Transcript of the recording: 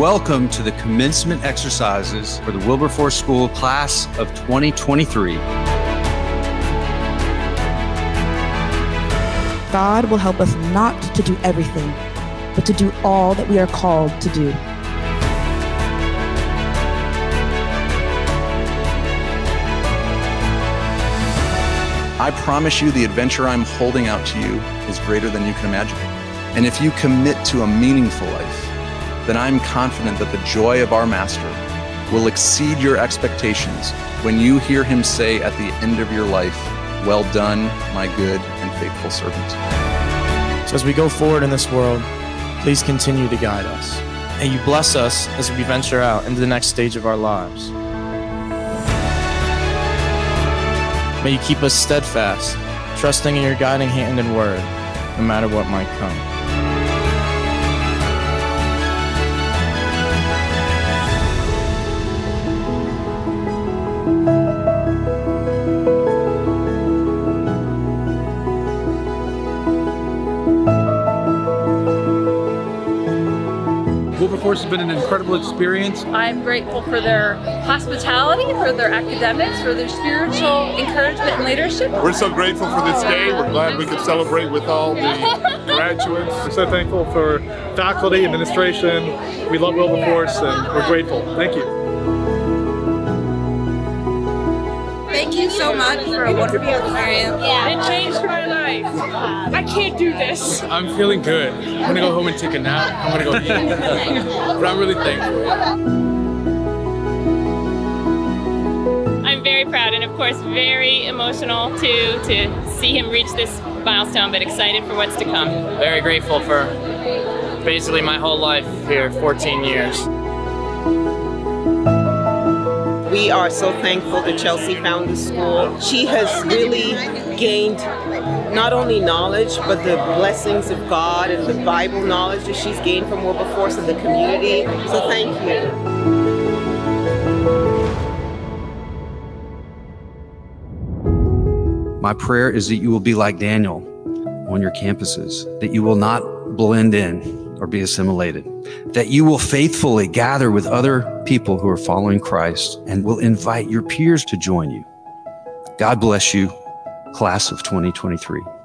Welcome to the commencement exercises for the Wilberforce School class of 2023. God will help us not to do everything, but to do all that we are called to do. I promise you the adventure I'm holding out to you is greater than you can imagine. And if you commit to a meaningful life, then I'm confident that the joy of our Master will exceed your expectations when you hear him say at the end of your life, Well done, my good and faithful servant. So as we go forward in this world, please continue to guide us. And you bless us as we venture out into the next stage of our lives. May you keep us steadfast, trusting in your guiding hand and word, no matter what might come. Wilberforce has been an incredible experience. I'm grateful for their hospitality, for their academics, for their spiritual encouragement and leadership. We're so grateful for this day. We're glad we could celebrate with all the graduates. We're so thankful for faculty, administration. We love Wilberforce and we're grateful. Thank you. Thank you so much for a wonderful experience. It changed my life. I can't do this. I'm feeling good. I'm gonna go home and take a nap. I'm gonna go eat. but I'm really thankful. I'm very proud and of course very emotional too to see him reach this milestone, but excited for what's to come. Very grateful for basically my whole life here, 14 years. We are so thankful that Chelsea found the school. She has really gained not only knowledge, but the blessings of God and the Bible knowledge that she's gained from Wilberforce and the community. So thank you. My prayer is that you will be like Daniel on your campuses, that you will not blend in or be assimilated, that you will faithfully gather with other people who are following Christ and will invite your peers to join you. God bless you, class of 2023.